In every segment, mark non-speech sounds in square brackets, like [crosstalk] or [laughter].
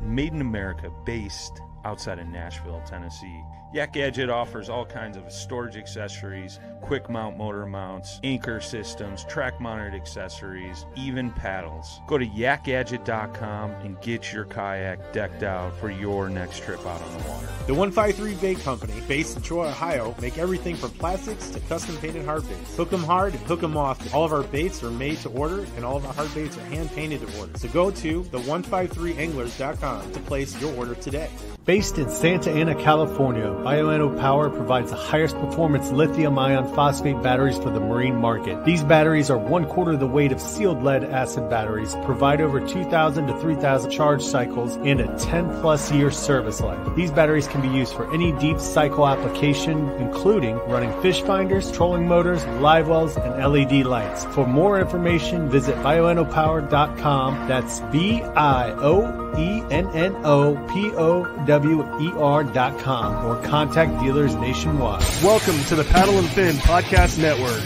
Made in America, based outside of Nashville, Tennessee. Yak Gadget offers all kinds of storage accessories, quick mount motor mounts, anchor systems, track mounted accessories, even paddles. Go to yakgadget.com and get your kayak decked out for your next trip out on the water. The 153 Bait Company, based in Troy, Ohio, make everything from plastics to custom painted hard baits. Hook 'em hard and hook 'em off. All of our baits are made to order, and all of our hard baits are hand painted to order. So go to the153anglers.com to place your order today. Based in Santa Ana, California, Bioenno Power provides the highest performance lithium ion phosphate batteries for the marine market. These batteries are one quarter the weight of sealed lead acid batteries, provide over 2,000 to 3,000 charge cycles, and a 10 plus year service life. These batteries can be used for any deep cycle application, including running fish finders, trolling motors, live wells, and LED lights. For more information, visit bioennopower.com. That's B I O E N N O P O W E R dot com or contact dealers nationwide. Welcome to the Paddle and Fin Podcast Network.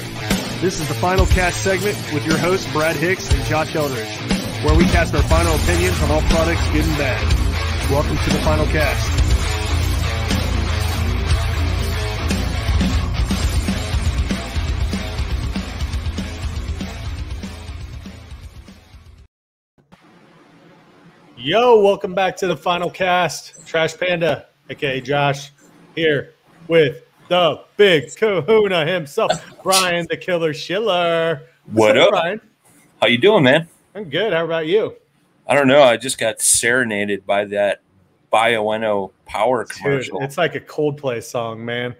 This is the final cast segment with your hosts Brad Hicks and Josh Eldridge, where we cast our final opinions on all products good and bad. Welcome to the final cast. Yo, welcome back to the final cast. Trash Panda, aka Josh, here with the big kahuna himself, Brian the Killer Schiller. What up? Brian? How you doing, man? I'm good. How about you? I don't know. I just got serenaded by that Bioenno power Dude, commercial. it's like a Coldplay song, man.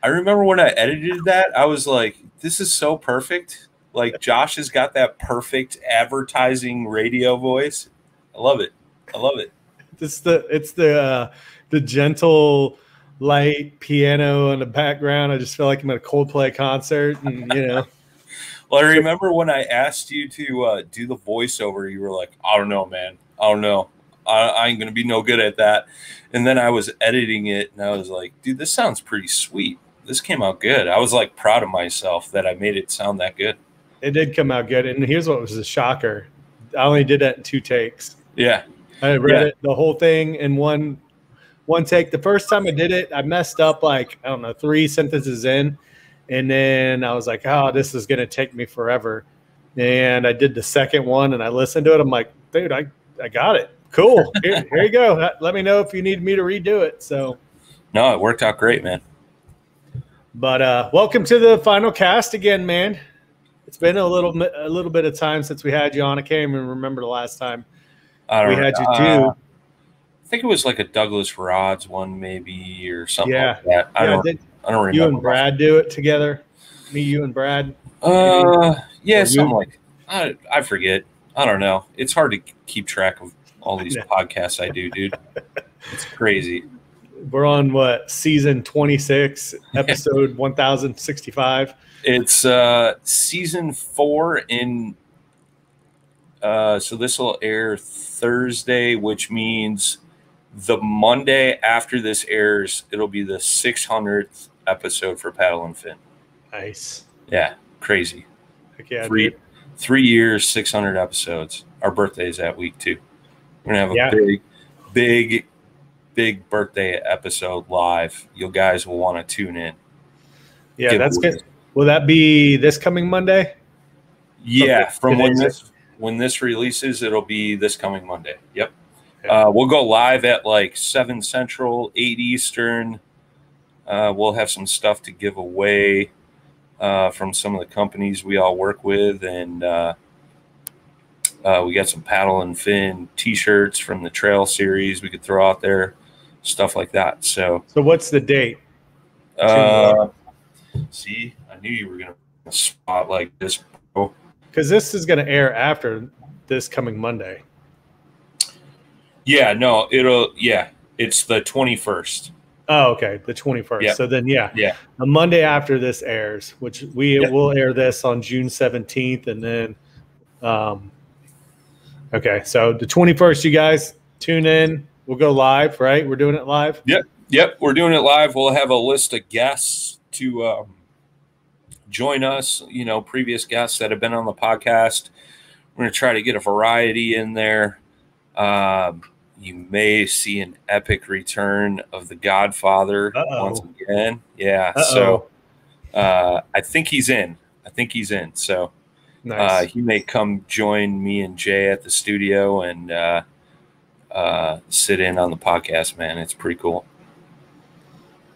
I remember when I edited that, I was like, this is so perfect. Like Josh has got that perfect advertising radio voice. I love it. I love it. It's the it's the uh, the gentle light piano in the background. I just feel like I'm at a Coldplay concert, and you know, [laughs] Well, I remember when I asked you to uh, do the voiceover, you were like, I don't know, man. I don't know. I, I ain't going to be no good at that. And then I was editing it and I was like, dude, this sounds pretty sweet. This came out good. I was like proud of myself that I made it sound that good. it did come out good. And here's what was a shocker: I only did that in two takes. Yeah. I read Yeah. it the whole thing in one one take. The first time I did it, I messed up like I don't know three sentences in, and then I was like, "Oh, this is gonna take me forever." And I did the second one, and I listened to it. I'm like, "Dude, I I got it. Cool. [laughs] Here, here you go. Let me know if you need me to redo it." So, No, it worked out great, man. but uh, welcome to the final cast again, man. It's been a little a little bit of time since we had you on. I can't even remember the last time I we had you know. do. Uh, I think it was like a Douglas Rods one, maybe, or something Yeah. like that. I Yeah, don't. I don't remember. you and Brad do it together? Me, you, and Brad. Uh, yeah, something you- like. I I forget. I don't know. It's hard to keep track of all these podcasts I do, dude. It's crazy. We're on what season 26, [laughs] episode 1065. It's uh season four in. Uh, so this will air Thursday, which means the Monday after this airs, it'll be the 600th episode for Paddle and Fin. Nice. Yeah, crazy. Yeah, three three years, 600 episodes. Our birthday is that week too. We're gonna have a Yeah. big, big, big birthday episode live. You guys will want to tune in. Yeah, Give that's away. good. Will that be this coming Monday? Yeah, Okay, from when this when this releases, it'll be this coming Monday. Yep. Uh, we'll go live at like seven Central, eight Eastern. Uh, we'll have some stuff to give away uh, from some of the companies we all work with, and uh, uh, we got some paddle and fin T-shirts from the Trail series we could throw out there, stuff like that. So, So what's the date? uh, see, I knew you were gonna spot like this, bro. Because this is going to air after this coming Monday. Yeah, no, it'll yeah, it's the twenty first. Oh, okay, the 21st. Yeah. So then, yeah, Yeah. the Monday after this airs, which we will air this on June 17th, and then, um, okay, so the 21st, you guys tune in. We'll go live, right? We're doing it live. Yep, yep, we're doing it live. We'll have a list of guests to um, join us. You know, previous guests that have been on the podcast. We're going to try to get a variety in there. Um, you may see an epic return of the Godfather Uh-oh. once again. Yeah. Uh-oh. So uh, I think he's in. I think he's in. So uh, he may come join me and Jay at the studio and uh, uh, sit in on the podcast, man. It's pretty cool.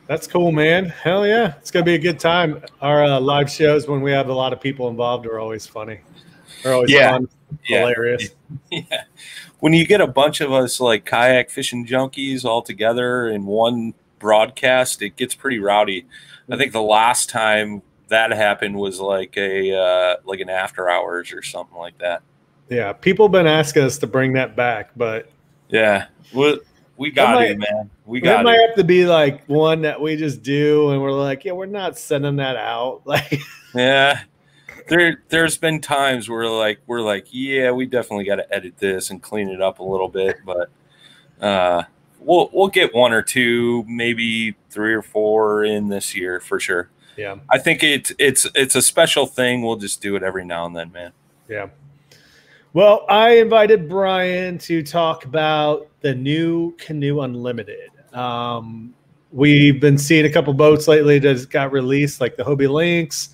That's cool, man. Hell yeah. It's going to be a good time. Our uh, live shows, when we have a lot of people involved, are always funny. They're always Yeah. fun, Yeah. hilarious. [laughs] yeah. When you get a bunch of us like kayak fishing junkies all together in one broadcast, it gets pretty rowdy. I think the last time that happened was like a uh, like an after hours or something like that. Yeah. People have been asking us to bring that back, but Yeah, we we got might- it, man. We got it might it. have to be like one that we just do and we're like, yeah, we're not sending that out. [laughs] Like, Yeah. There there's been times where like we're like, yeah, we definitely got to edit this and clean it up a little bit, but uh we'll we'll get one or two, maybe three or four in this year for sure. yeah. I think it's it's it's a special thing. We'll just do it every now and then, man. Yeah. Well, I invited Brian to talk about the NuCanoe Unlimited. Um, we've been seeing a couple boats lately that got released, like the Hobie Lynx.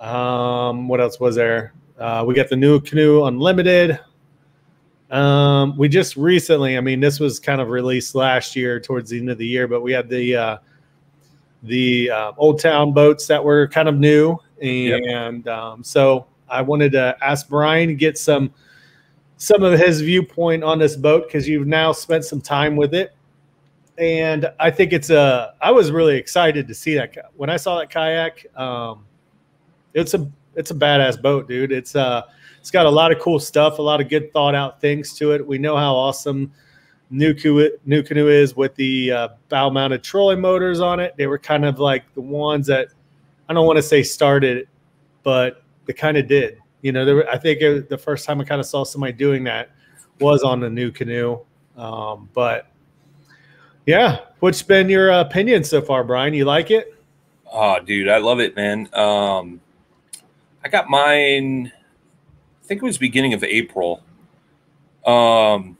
Um, what else was there? Uh, we got the NuCanoe Unlimited. Um, we just recently, I mean, this was kind of released last year towards the end of the year, but we had the uh, the uh, Old Town boats that were kind of new, and um, so I wanted to ask Brian to get some some of his viewpoint on this boat because you've now spent some time with it, and I think it's a. I was really excited to see that when I saw that kayak. Um, it's a it's a badass boat, dude. It's uh it's got a lot of cool stuff, a lot of good thought out things to it. We know how awesome NuCanoe, is with the uh, bow mounted trolling motors on it. They were kind of like the ones that I don't want to say started, but they kind of did. You know, there I think it, the first time I kind of saw somebody doing that was on the NuCanoe. Um, but yeah, what's been your opinion so far, Brian? You like it? Oh, dude, I love it, man. Um, I got mine. I think it was beginning of April. Um,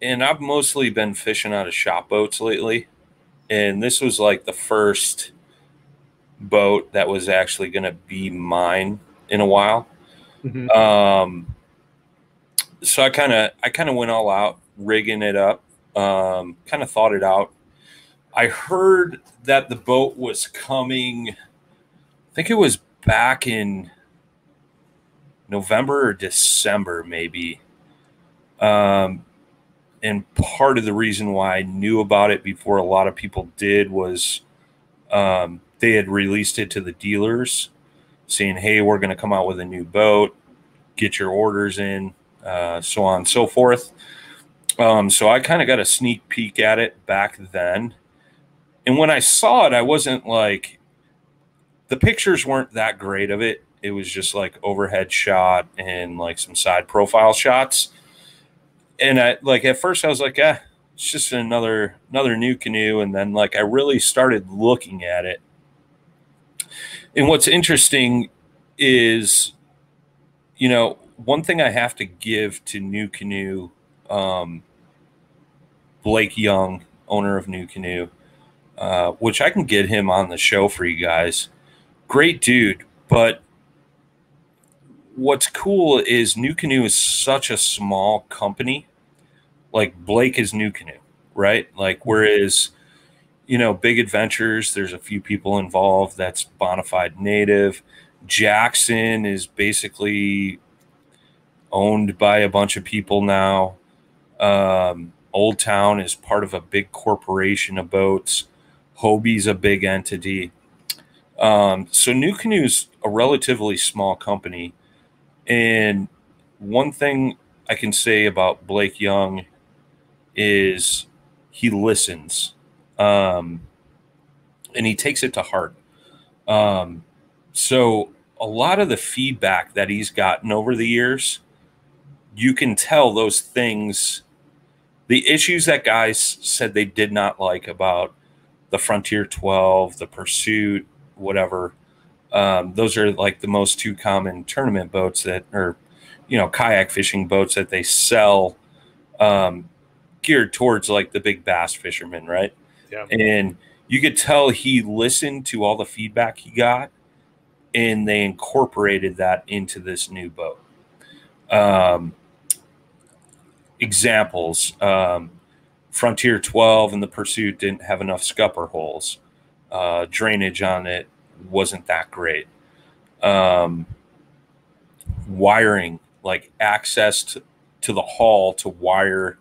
and I've mostly been fishing out of shop boats lately, and this was like the first boat that was actually going to be mine in a while. Mhm. Um, so I kind of I kind of went all out rigging it up. Um, kind of thought it out. I heard that the boat was coming. I think it was back in November or December, maybe. Um, and part of the reason why I knew about it before a lot of people did was um, they had released it to the dealers, saying, "Hey, we're going to come out with a new boat. Get your orders in, uh, so on and so forth." Um, so I kind of got a sneak peek at it back then, and when I saw it, I wasn't like the pictures weren't that great of it. It was just like overhead shot and like some side profile shots. And I like at first I was like, ah, it's just another another NuCanoe. And then like I really started looking at it. And what's interesting is, you know, one thing I have to give to NuCanoe, um, Blake Young, owner of NuCanoe, uh, which I can get him on the show for you guys. Great dude, but what's cool is NuCanoe is such a small company. Like Blake is NuCanoe, right? Like whereas, you know, Big Adventures, there's a few people involved. That's Bonafide Native. Jackson is basically owned by a bunch of people now. Um, Old Town is part of a big corporation of boats. Hobie's a big entity. Um, so NuCanoe's a relatively small company. And one thing I can say about Blake Young is he listens um, and he takes it to heart. Um, so a lot of the feedback that he's gotten over the years, you can tell those things, the issues that guys said they did not like about the Frontier 12, the Pursuit, whatever. Um, those are like the most two common tournament boats that are, you know, kayak fishing boats that they sell. Um, geared towards like the big bass fishermen, right? Yeah. And you could tell he listened to all the feedback he got and they incorporated that into this new boat. Um, examples um, Frontier 12 and the Pursuit didn't have enough scupper holes. Uh, drainage on it wasn't that great. Um, wiring, like access to, to the hull to wire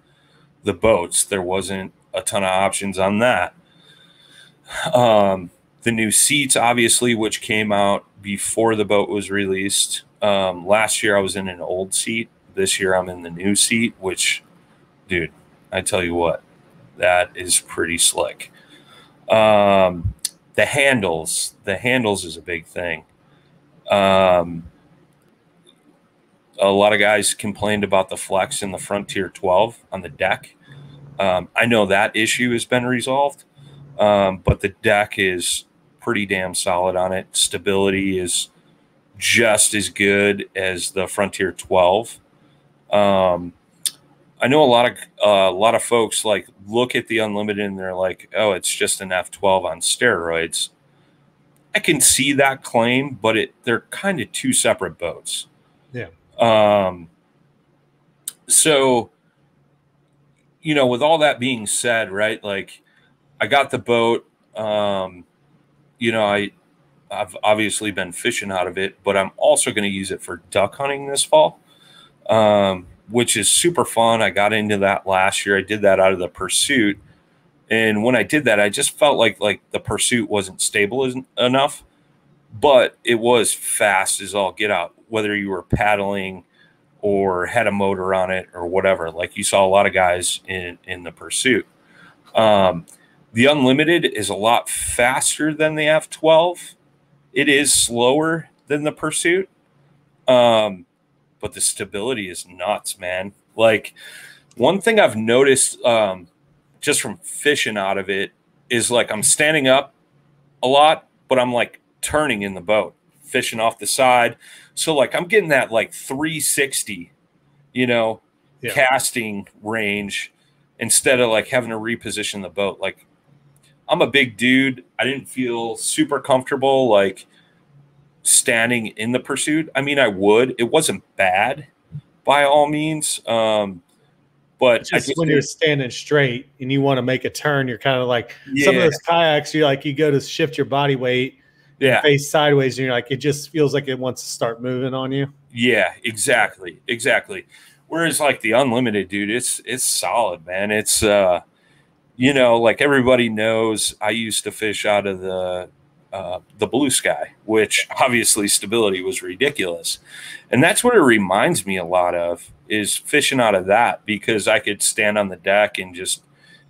the boats, there wasn't a ton of options on that. Um, the new seats, obviously, which came out before the boat was released. Um, last year, I was in an old seat. This year, I'm in the new seat, which, dude, I tell you what, that is pretty slick. Um, the handles, the handles is a big thing. Um, a lot of guys complained about the flex in the Frontier 12 on the deck. Um, I know that issue has been resolved, um, but the deck is pretty damn solid on it. Stability is just as good as the Frontier 12. Um, I know a lot of uh, a lot of folks like look at the unlimited and they're like, "Oh, it's just an F12 on steroids." I can see that claim, but it they're kind of two separate boats. Yeah. Um. So, you know, with all that being said, right? Like, I got the boat. Um, you know, I I've obviously been fishing out of it, but I'm also going to use it for duck hunting this fall. Um, which is super fun. I got into that last year. I did that out of the pursuit. And when I did that, I just felt like like the pursuit wasn't stable enough, but it was fast as all get out. Whether you were paddling or had a motor on it or whatever, like you saw a lot of guys in in the pursuit. Um, the unlimited is a lot faster than the F12. It is slower than the pursuit. Um, but the stability is nuts, man. Like one thing I've noticed um, just from fishing out of it is like I'm standing up a lot, but I'm like turning in the boat, fishing off the side. So like I'm getting that like 360, you know, yeah. casting range instead of like having to reposition the boat. Like I'm a big dude. I didn't feel super comfortable like standing in the pursuit. I mean, I would. It wasn't bad by all means. Um, but just, just when you're standing straight and you want to make a turn, you're kind of like yeah. some of those kayaks. You like you go to shift your body weight, yeah, face sideways, and you're like it just feels like it wants to start moving on you. Yeah, exactly, exactly. Whereas like the unlimited, dude, it's it's solid, man. It's uh, you know, like everybody knows, I used to fish out of the uh, the blue sky, which obviously stability was ridiculous. And that's what it reminds me a lot of is fishing out of that because I could stand on the deck and just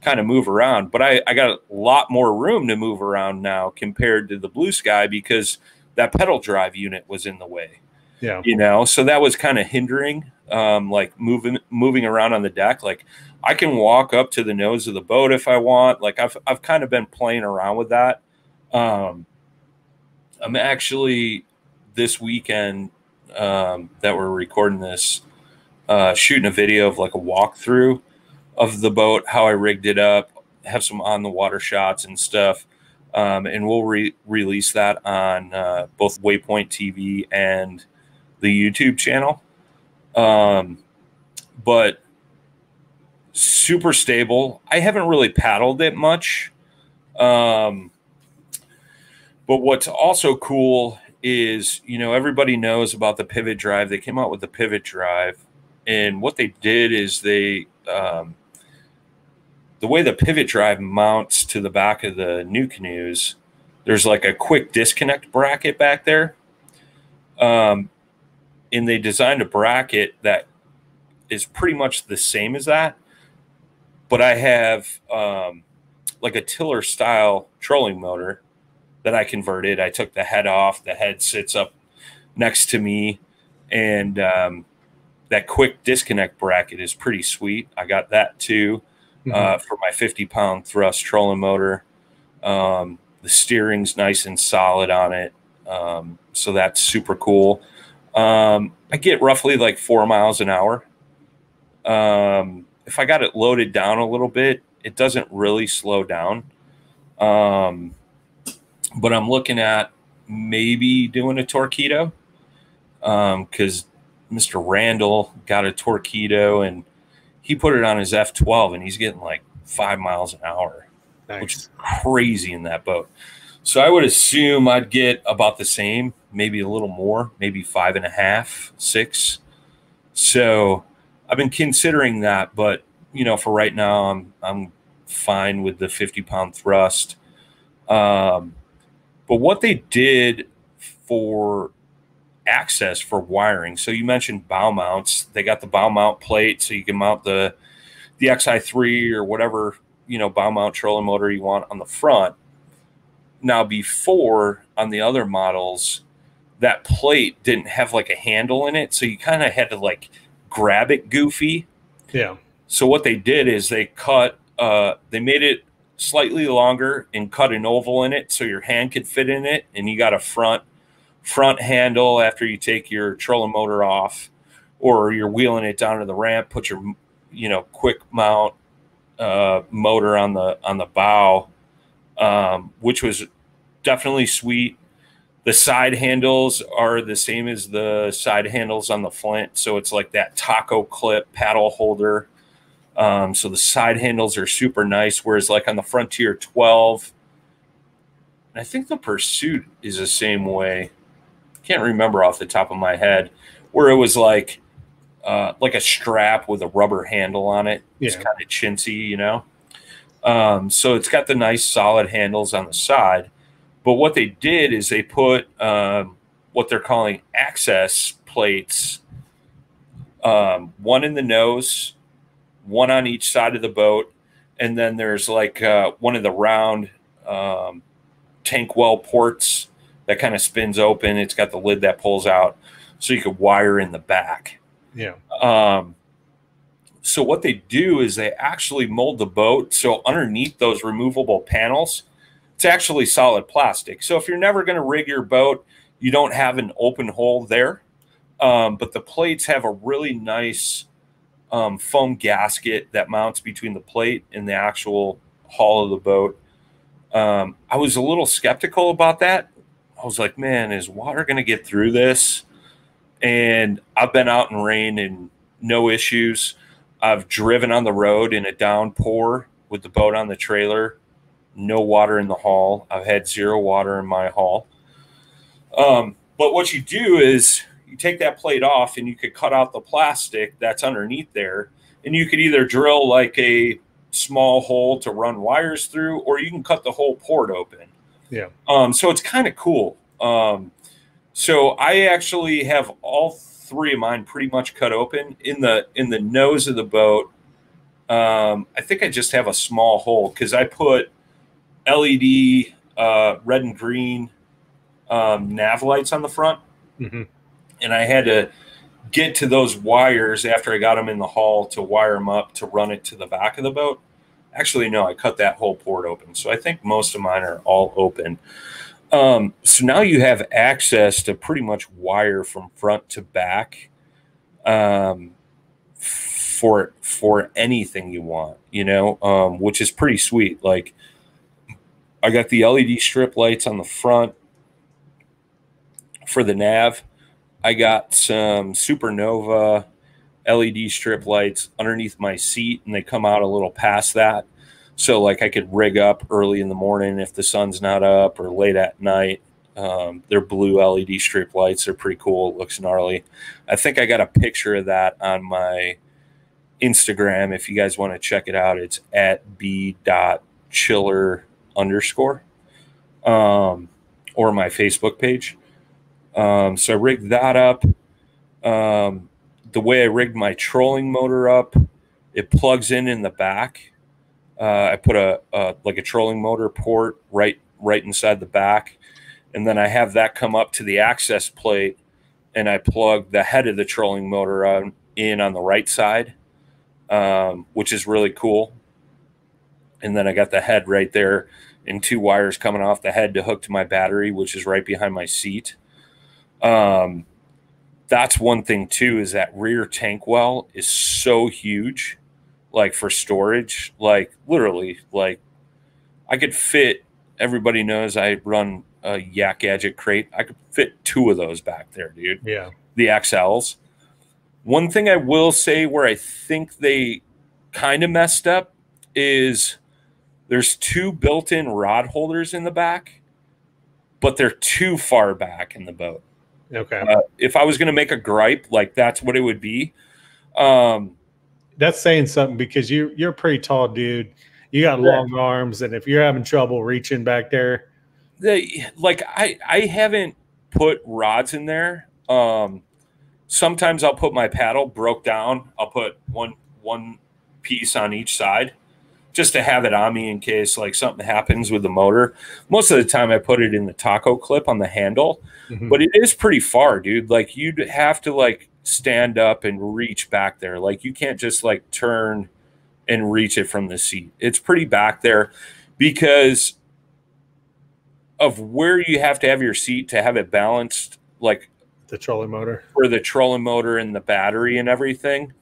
kind of move around. But I, I got a lot more room to move around now compared to the blue sky because that pedal drive unit was in the way. Yeah. You know, so that was kind of hindering um, like moving moving around on the deck. Like I can walk up to the nose of the boat if I want. Like I've I've kind of been playing around with that. Um, I'm actually this weekend um, that we're recording this, uh, shooting a video of like a walkthrough of the boat, how I rigged it up, have some on the water shots and stuff. Um, and we'll re- release that on uh, both Waypoint TV and the YouTube channel. Um, but super stable. I haven't really paddled it much. Um, but what's also cool is, you know, everybody knows about the pivot drive. They came out with the pivot drive, and what they did is they, um, the way the pivot drive mounts to the back of the NuCanoes, there's like a quick disconnect bracket back there. Um, and they designed a bracket that is pretty much the same as that, but I have um, like a tiller style trolling motor that I converted. I took the head off. The head sits up next to me, and um, that quick disconnect bracket is pretty sweet. I got that too mm-hmm. uh, for my 50 pound thrust trolling motor. Um, the steering's nice and solid on it, um, so that's super cool. Um, I get roughly like four miles an hour. Um, if I got it loaded down a little bit, it doesn't really slow down. Um, but I'm looking at maybe doing a Torqeedo because um, Mr. Randall got a Torqeedo and he put it on his F12 and he's getting like five miles an hour, nice. which is crazy in that boat. So I would assume I'd get about the same, maybe a little more, maybe five and a half, six. So I've been considering that, but you know, for right now, I'm I'm fine with the 50 pound thrust. Um, but what they did for access for wiring, so you mentioned bow mounts. They got the bow mount plate, so you can mount the the XI3 or whatever you know bow mount trolling motor you want on the front. Now, before on the other models, that plate didn't have like a handle in it, so you kind of had to like grab it goofy. Yeah. So what they did is they cut, uh, they made it slightly longer and cut an oval in it so your hand could fit in it, and you got a front front handle after you take your trolling motor off, or you're wheeling it down to the ramp. Put your you know quick mount uh, motor on the on the bow, um, which was definitely sweet. The side handles are the same as the side handles on the Flint, so it's like that taco clip paddle holder. Um, so the side handles are super nice. Whereas like on the Frontier 12, and I think the Pursuit is the same way. Can't remember off the top of my head where it was like uh, like a strap with a rubber handle on it. Yeah. It's kind of chintzy, you know. Um, so it's got the nice solid handles on the side. But what they did is they put um, what they're calling access plates, um, one in the nose, one on each side of the boat, and then there's like uh, one of the round um, tank well ports that kind of spins open. It's got the lid that pulls out, so you could wire in the back. Yeah. Um, so what they do is they actually mold the boat so underneath those removable panels it's actually solid plastic. So if you're never going to rig your boat, you don't have an open hole there. Um, but the plates have a really nice um, foam gasket that mounts between the plate and the actual hull of the boat. Um, I was a little skeptical about that. I was like, man, is water going to get through this? And I've been out in rain and no issues. I've driven on the road in a downpour with the boat on the trailer no water in the hull. I've had zero water in my hull. Um, but what you do is you take that plate off and you could cut out the plastic that's underneath there, and you could either drill like a small hole to run wires through, or you can cut the whole port open. Yeah. Um, so it's kind of cool. Um, so I actually have all three of mine pretty much cut open in the in the nose of the boat. Um, I think I just have a small hole because I put LED uh, red and green um, nav lights on the front, mm-hmm. and I had to get to those wires after I got them in the hull to wire them up to run it to the back of the boat. Actually, no, I cut that whole port open, so I think most of mine are all open. Um, so now you have access to pretty much wire from front to back um, for for anything you want, you know, um, which is pretty sweet. Like I got the LED strip lights on the front for the nav. I got some Supernova LED strip lights underneath my seat, and they come out a little past that. So, like, I could rig up early in the morning if the sun's not up or late at night. Um, they're blue LED strip lights. They're pretty cool. It looks gnarly. I think I got a picture of that on my Instagram. If you guys want to check it out, it's at b dot chiller underscore um, or my Facebook page. Um, so I rigged that up. Um, the way I rigged my trolling motor up, it plugs in in the back. Uh, I put a, a, like a trolling motor port right right inside the back, and then I have that come up to the access plate, and I plug the head of the trolling motor on, in on the right side, um, which is really cool and then I got the head right there and two wires coming off the head to hook to my battery, which is right behind my seat. Um, that's one thing too is that rear tank well is so huge. like for storage, like literally, like I could fit. Everybody knows I run a Yak Gadget crate. I could fit two of those back there, dude. Yeah. The XLs. One thing I will say where I think they kind of messed up is there's two built-in rod holders in the back, but they're too far back in the boat. Okay. Uh, if I was going to make a gripe, like that's what it would be. Um, That's saying something because you you're a pretty tall dude. You got Yeah. long arms, and if you're having trouble reaching back there, they like I I haven't put rods in there. Um, sometimes I'll put my paddle broke down. I'll put one one piece on each side just to have it on me in case like something happens with the motor. Most of the time I put it in the taco clip on the handle, Mhm. but it is pretty far, dude. Like you'd have to like stand up and reach back there. Like you can't just like turn and reach it from the seat. It's pretty back there because of where you have to have your seat to have it balanced like the trolling motor. for the trolling motor and the battery and everything.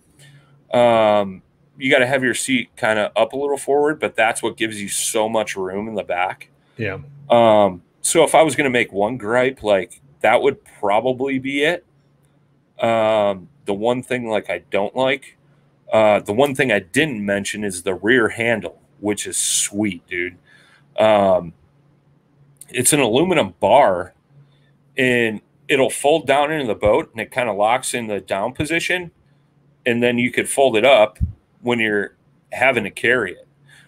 Um, you got to have your seat kind of up a little forward, but that's what gives you so much room in the back. Yeah. Um, so if I was going to make one gripe, like that would probably be it. Um, the one thing like I don't like, uh, the one thing I didn't mention is the rear handle, which is sweet, dude. Um, it's an aluminum bar, and it'll fold down into the boat, and it kind of locks in the down position, and then you could fold it up when you're having to carry it.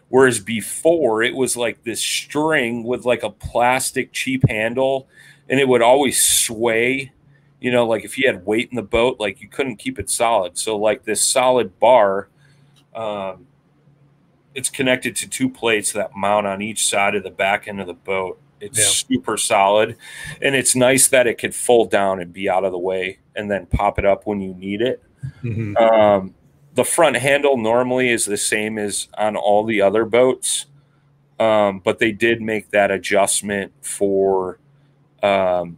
Whereas before it was like this string with like a plastic cheap handle and it would always sway, you know, like if you had weight in the boat, like you couldn't keep it solid. So like this solid bar, um, it's connected to two plates that mount on each side of the back end of the boat. It's Yeah. super solid and it's nice that it could fold down and be out of the way and then pop it up when you need it. Mhm. Um, the front handle normally is the same as on all the other boats, um, but they did make that adjustment for um,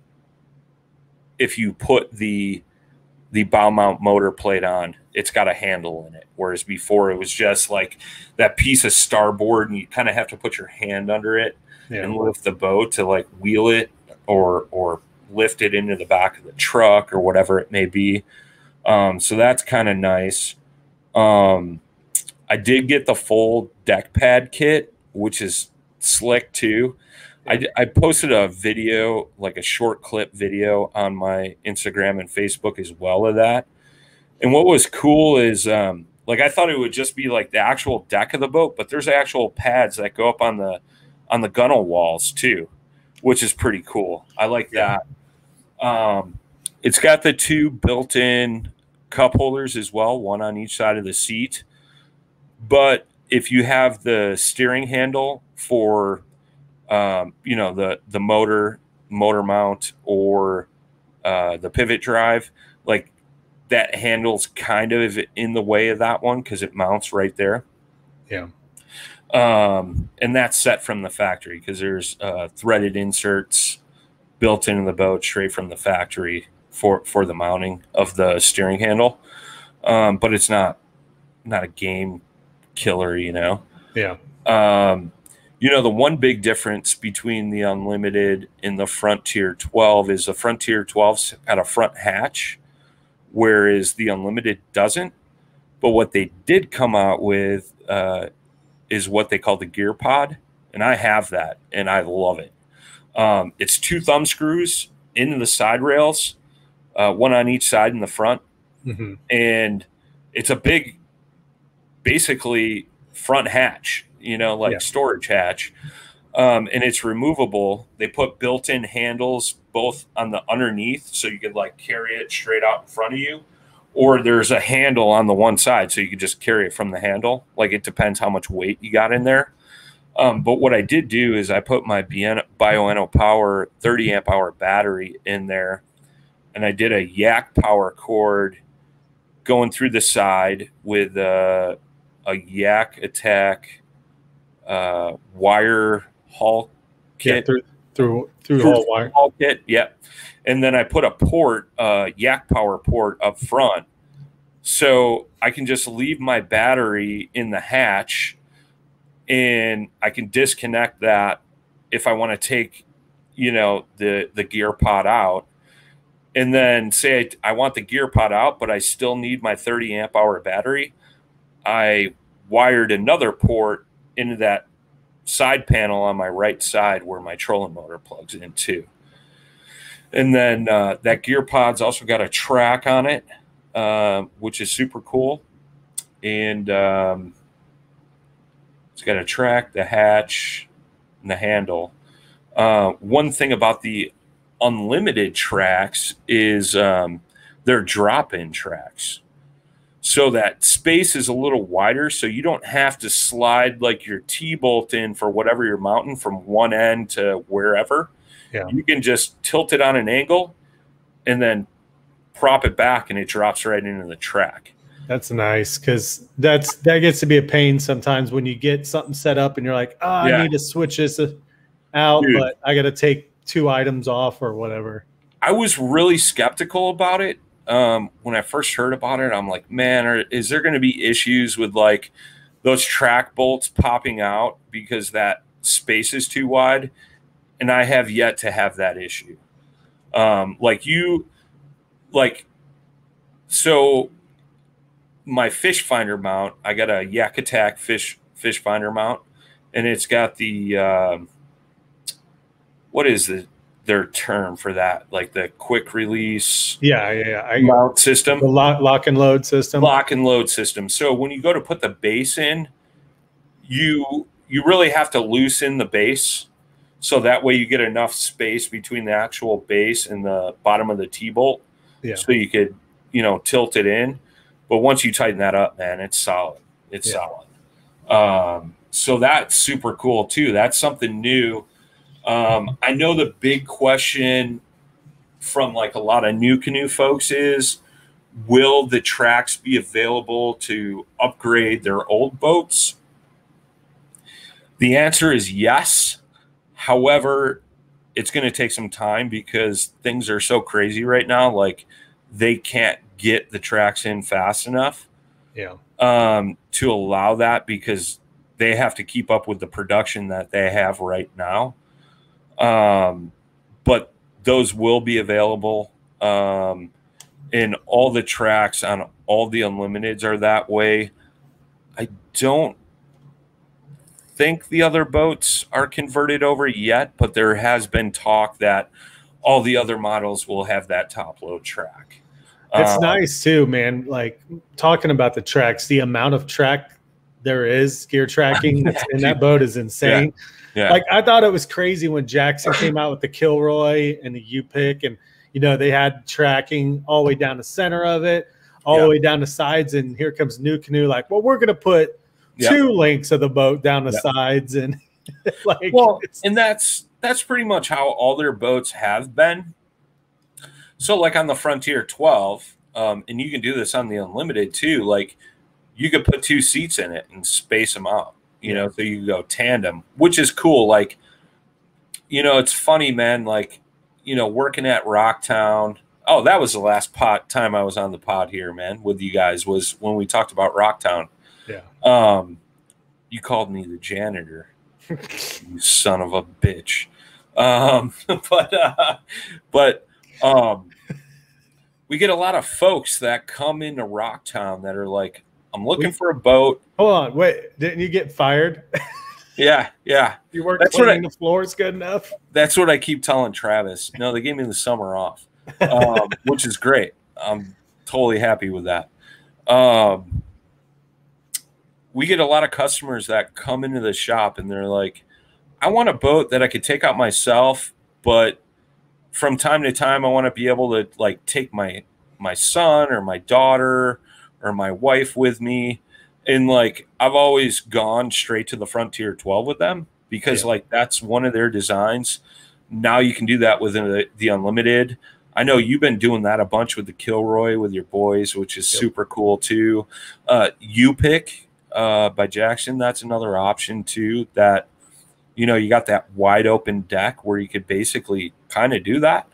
if you put the the bow mount motor plate on, it's got a handle in it. Whereas before it was just like that piece of starboard, and you kind of have to put your hand under it Yeah. and lift the boat to like wheel it or or lift it into the back of the truck or whatever it may be. Um, so that's kind of nice. Um, I did get the full deck pad kit, which is slick too. I, I posted a video, like a short clip video on my Instagram and Facebook as well of that. And what was cool is, um, like, I thought it would just be like the actual deck of the boat, but there's actual pads that go up on the on the gunnel walls too, which is pretty cool. I like that. Um, it's got the two built-in cup holders as well, one on each side of the seat. But if you have the steering handle for, um, you know, the the motor motor mount or uh, the pivot drive, like that handle's kind of in the way of that one because it mounts right there. Yeah. Um, and that's set from the factory because there's uh, threaded inserts built into the boat straight from the factory for for the mounting of the steering handle. Um, but it's not not a game killer, you know. Yeah. Um, you know, the one big difference between the Unlimited and the Frontier 12 is the Frontier 12's got a front hatch, whereas the Unlimited doesn't. But what they did come out with uh, is what they call the Gear Pod, and I have that, and I love it. Um, it's two thumb screws into the side rails, uh, one on each side in the front, hmm and it's a big basically front hatch you know like Yeah. storage hatch. Um, and it's removable. They put built-in handles both on the underneath so you could like carry it straight out in front of you or there's a handle on the one side so you could just carry it from the handle. Like it depends how much weight you got in there. Um, but what i did do is i put my bioenno power 30 amp hour battery in there and i did a yak power cord going through the side with uh, a yak attack uh, wire haul Yeah. kit Through through through Through- all wire. haul kit yep and then i put a port uh, yak power port up front So I can just leave my battery in the hatch and I can disconnect that if I want to take, you know, the the gear pod out. And then say I, I want the gear pod out, but I still need my 30 amp hour battery. I wired another port into that side panel on my right side where my trolling motor plugs in too. And then uh, that gear pod's also got a track on it, uh, which is super cool. And um, it's got a track, the hatch, and the handle. Uh, one thing about the unlimited tracks is um, they're drop-in tracks so that space is a little wider so you don't have to slide like your t-bolt in for whatever you're mounting from one end to wherever Yeah. you can just tilt it on an angle and then prop it back and it drops right into the track That's nice because that's that gets to be a pain sometimes when you get something set up and you're like, oh, I Yeah. need to switch this out, Dude. but I got to take two items off or whatever. I was really skeptical about it um, when I first heard about it. I'm like, man, are, is there going to be issues with like those track bolts popping out because that space is too wide? And I have yet to have that issue. Um, like you, like, so my fish finder mount, I got a Yak Attack fish fish finder mount, and it's got the um, what is the their term for that? Like the quick release Yeah, yeah, yeah. I, mount system, the lock, lock and load system. lock and load system. So when you go to put the base in, you you really have to loosen the base so that way you get enough space between the actual base and the bottom of the T bolt. Yeah. So you could, you know, tilt it in. But once you tighten that up, man, it's solid. It's Yeah. solid. Um, so that's super cool too. That's something new. Um, I know the big question from like a lot of NuCanoe folks is will the tracks be available to upgrade their old boats? The answer is yes. However, it's going to take some time because things are so crazy right now. Like they can't get the tracks in fast enough Yeah. um, to allow that because they have to keep up with the production that they have right now. Um, but those will be available. Um, and all the tracks on all the unlimiteds are that way. I don't think the other boats are converted over yet, but there has been talk that all the other models will have that top load track. It's Um, nice too, man. Like talking about the tracks, the amount of track there is, gear tracking [laughs] in that boat is insane. Yeah. Like I thought it was crazy when Jackson came out with the Kilroy and the Yupik, and you know they had tracking all the way down the center of it, all Yeah. the way down the sides, and here comes NuCanoe. Like, well, we're gonna put Yeah. two links of the boat down the Yeah. sides, and [laughs] like, well and that's that's pretty much how all their boats have been so like on the frontier 12 um, and you can do this on the unlimited too like you could put two seats in it and space them out you know so you go tandem which is cool. Like you know it's funny man like you know working at rocktown. Oh that was the last pot time i was on the pod here man with you guys was when we talked about rocktown. Yeah, um, you called me the janitor, [laughs] you son of a bitch. Um, [laughs] but uh, but um, we get a lot of folks that come into Rocktown that are like, I'm looking We- for a boat. hold on, wait, didn't you get fired? [laughs] Yeah, yeah. you weren't That's what cleaning the floors good enough. That's what I keep telling Travis. No, they gave me the summer off, um, [laughs] which is great. I'm totally happy with that. Um, we get a lot of customers that come into the shop and they're like, I want a boat that I could take out myself, but from time to time, I want to be able to like take my my son or my daughter or my wife with me. And like I've always gone straight to the Frontier 12 with them because Yeah. like that's one of their designs. Now you can do that with the, the unlimited. I know you've been doing that a bunch with the Kilroy with your boys, which is Yep. super cool too. Uh, Yupik uh, by Jackson, that's another option too. That you know you got that wide open deck where you could basically kind of do that.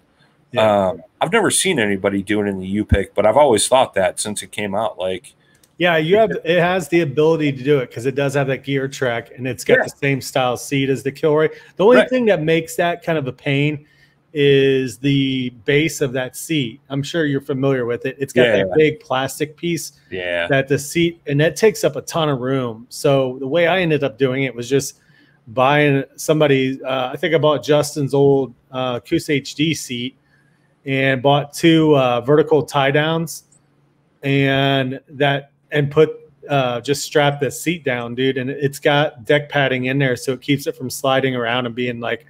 Yeah. Um, I've never seen anybody do it in the Yupik, but I've always thought that since it came out. Like, Yeah, you have it has the ability to do it because it does have that gear track and it's got Yeah. the same style seat as the Kilroy. The only Right. thing that makes that kind of a pain is the base of that seat. I'm sure you're familiar with it. It's got Yeah, that big plastic piece yeah, that the seat and that takes up a ton of room. So the way I ended up doing it was just buying somebody. Uh, I think I bought Justin's old uh, Coosa HD seat and bought two uh, vertical tie downs and that and put uh, just strap the seat down, dude. And it's got deck padding in there, so it keeps it from sliding around and being like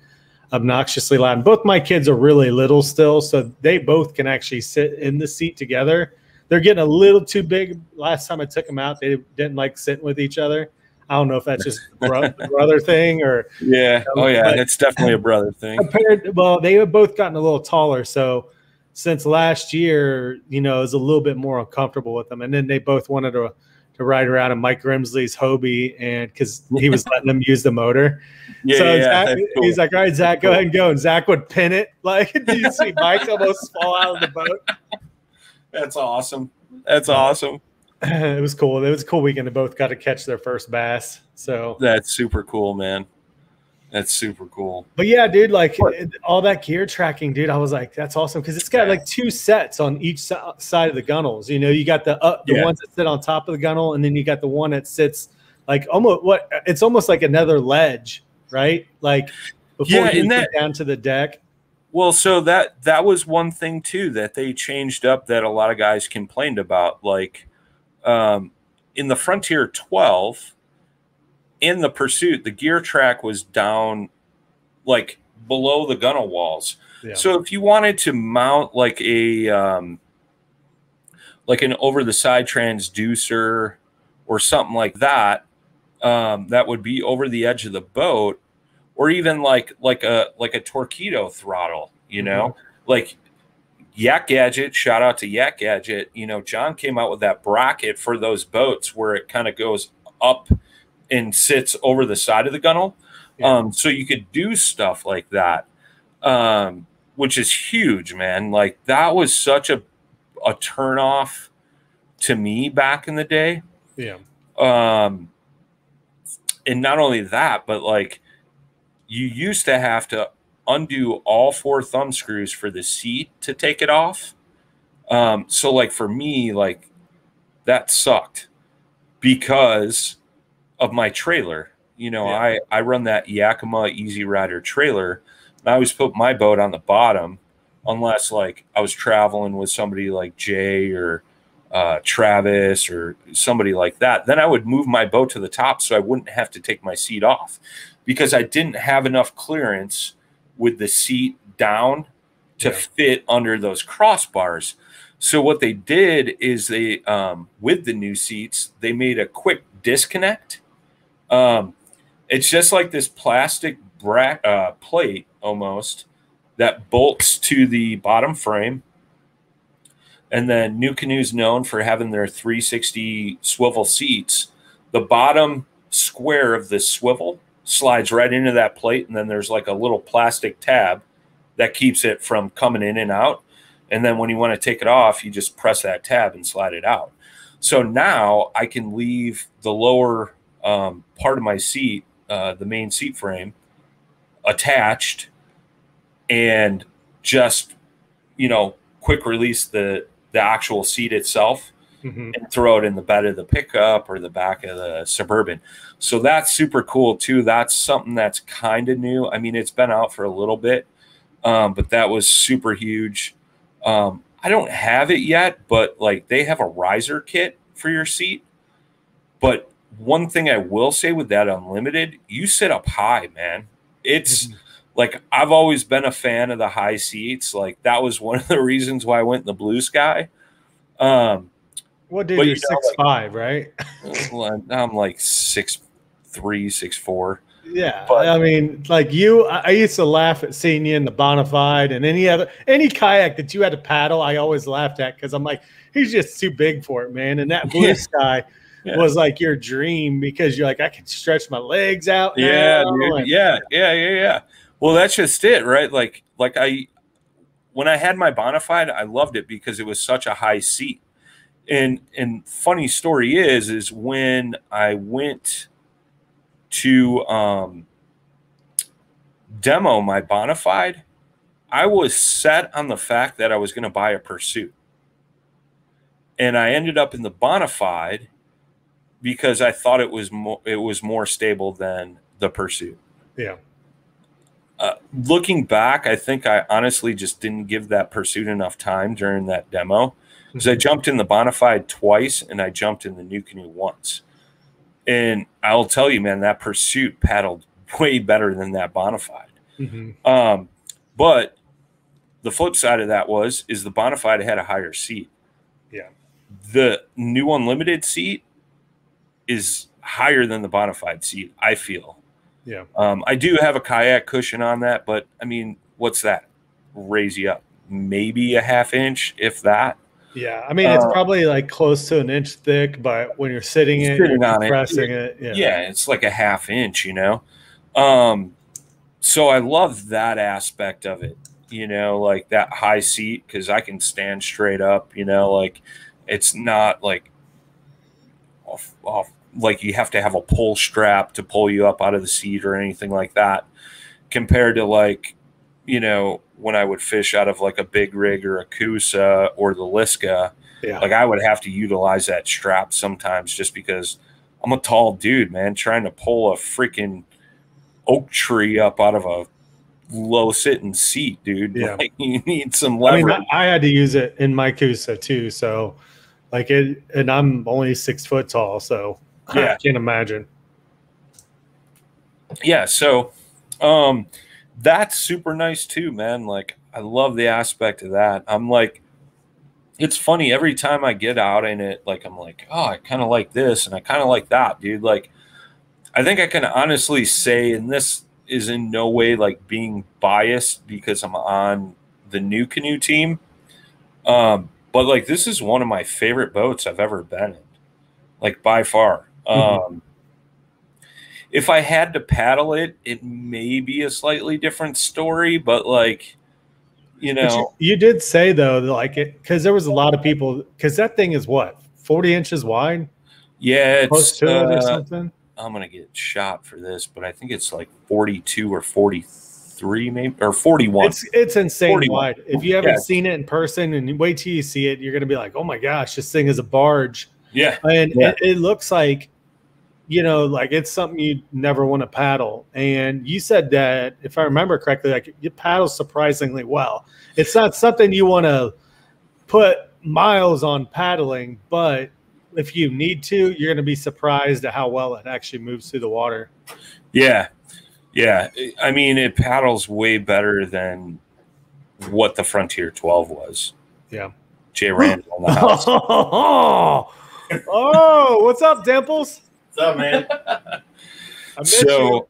obnoxiously loud. And both my kids are really little still, so they both can actually sit in the seat together. They're getting a little too big. Last time I took them out, they didn't like sitting with each other. I don't know if that's just bro- brother thing or [laughs] yeah. Oh yeah, it's definitely a brother thing. compared. Well, they have both gotten a little taller, so since last year, you know, it was a little bit more uncomfortable with them. And then they both wanted to to ride around in Mike Grimsley's Hobie, and because he was letting them use the motor. [laughs] Yeah, so yeah, Zach, cool. he's like, "All right, Zach, go ahead and go." And Zach would pin it. Like, [laughs] do you see Mike almost fall out of the boat? That's awesome. That's awesome. [clears throat] it was cool. It was a cool weekend. They both got to catch their first bass. So, That's super cool, man. That's super cool. but yeah, dude, like it- all that gear tracking, dude. I was like, that's awesome because it's got like two sets on each si- side of the gunnels. You know, you got the up, the Yeah. ones that sit on top of the gunnel, and then you got the one that sits like almost what it's almost like another ledge, right? Like before Yeah, you get that- down to the deck. Well, so that that was one thing too that they changed up that a lot of guys complained about. Like um, in the Frontier 12, in the Pursuit, the gear track was down like below the gunnel walls. Yeah. So if you wanted to mount like a um, like an over the side transducer or something like that, um, that would be over the edge of the boat, or even like like a like a torpedo throttle. You know, like Yak Gadget. Shout out to Yak Gadget. You know, John came out with that bracket for those boats where it kind of goes up and sits over the side of the gunnel. Yeah. Um, so you could do stuff like that, um, which is huge, man. Like that was such a a turnoff to me back in the day. yeah. Um, and not only that, but like you used to have to undo all four thumb screws for the seat to take it off. Um, so like for me, like that sucked because of my trailer. You know, Yeah. I I run that Yakima Easy Rider trailer. And I always put my boat on the bottom, unless like I was traveling with somebody like Jay or uh, Travis or somebody like that. Then I would move my boat to the top so I wouldn't have to take my seat off because I didn't have enough clearance with the seat down to Yeah. fit under those crossbars. So what they did is they, um, with the new seats, they made a quick disconnect. Um, it's just like this plastic bra- uh, plate almost that bolts to the bottom frame. And then NuCanoe's known for having their 360 swivel seats. The bottom square of this swivel slides right into that plate, and then there's like a little plastic tab that keeps it from coming in and out. And then when you want to take it off, you just press that tab and slide it out. So now I can leave the lower um, part of my seat, uh, the main seat frame, attached and just, you know, quick release the, the actual seat itself Mhm. and throw it in the bed of the pickup or the back of the suburban. So that's super cool too. That's something that's kind of new. I mean, it's been out for a little bit, um, but that was super huge. Um, I don't have it yet, but like they have a riser kit for your seat. But one thing I will say with that unlimited, you sit up high, man. It's like I've always been a fan of the high seats. Like that was one of the reasons why I went in the blue sky. Um, What dude? But You're you know, six five, right? [laughs] I'm like six three, six four. Yeah, But- I mean, like you, I used to laugh at seeing you in the Bonafide and any other any kayak that you had to paddle. I always laughed at because I'm like, he's just too big for it, man. And that blue [laughs] Yeah. sky [laughs] Yeah. was like your dream because you're like, I can stretch my legs out. Yeah, yeah, yeah, yeah, yeah. Well, that's just it, right? Like, like I, when I had my Bonafide, I loved it because it was such a high seat. And and funny story is is when I went to um, demo my Bonafide, I was set on the fact that I was going to buy a Pursuit. And I ended up in the Bonafide because I thought it was more it was more stable than the Pursuit. Yeah. Uh, looking back, I think I honestly just didn't give that Pursuit enough time during that demo because I jumped in the Bonafide twice and I jumped in the NuCanoe once. And I'll tell you, man, that Pursuit paddled [laughs] way better than that Bonafide. Mm-hmm. Um, but the flip side of that was is the Bonafide had a higher seat. Yeah. The new unlimited seat is higher than the Bonafide seat, I feel. Yeah. Um, I do have a kayak cushion on that, but I mean, what's that? Raise you up maybe a half inch, if that. Yeah. I mean, it's Uh, probably like close to an inch thick, but when you're sitting it, Sitting you're on it, pressing it. Yeah. yeah. it's like a half inch, you know. Um, so I love that aspect of it, you know, like that high seat because I can stand straight up, you know, like it's not like off, off like you have to have a pull strap to pull you up out of the seat or anything like that, compared to like, you know, when I would fish out of like a big rig or a Coosa or the Liska Yeah. like I would have to utilize that strap sometimes just because I'm a tall dude, man, trying to pull a freaking oak tree up out of a low sitting seat, dude. Yeah. Like [laughs] you need some I mean, leverage. I, I had to use it in my Coosa too. So, like it, and I'm only six foot tall. So, Yeah. I can't imagine. yeah, so um that's super nice too, man. Like I love the aspect of that. I'm like it's funny every time I get out in it, like I'm like, oh, I kind of like this and I kind of like that, dude. Like I think I can honestly say, and this is in no way like being biased because I'm on the NuCanoe team. Um, but like this is one of my favorite boats I've ever been in, like by far. Mhm. Um, if I had to paddle it, it may be a slightly different story, but like, you But you, know, you did say though, that, like it, because there was a lot of people, because that thing is what, 40 inches wide, yeah, close it's, to it or uh, something. I'm gonna get shot for this, but I think it's like 42 or 43, maybe or 41. It's it's insane 41. wide. If you haven't Yeah. seen it in person and wait till you see it, you're gonna be like, oh my gosh, this thing is a barge. yeah, and Yeah. it, it looks like you know like it's something you never want to paddle and you said that if i remember correctly like you paddle surprisingly well it's not something you want to put miles on paddling but if you need to you're going to be surprised at how well it actually moves through the water yeah, yeah. I mean, it paddles way better than what the Frontier 12 was. Yeah. Jay Randall in the house. oh, [laughs] oh what's up dimples What's up, man? [laughs] I miss you.